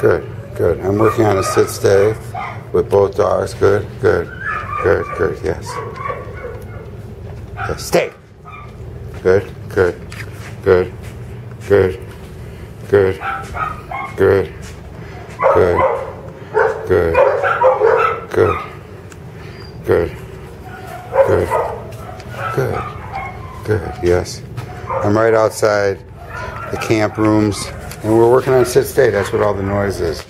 Good, good. I'm working on a sit stay with both dogs. Good, good, good, good. Yes. yes. Stay. Good, good, good, good, good, good, good, good, good, good, good, good, good. Yes. I'm right outside the camp rooms, and we're working on sit stay. That's what all the noise is.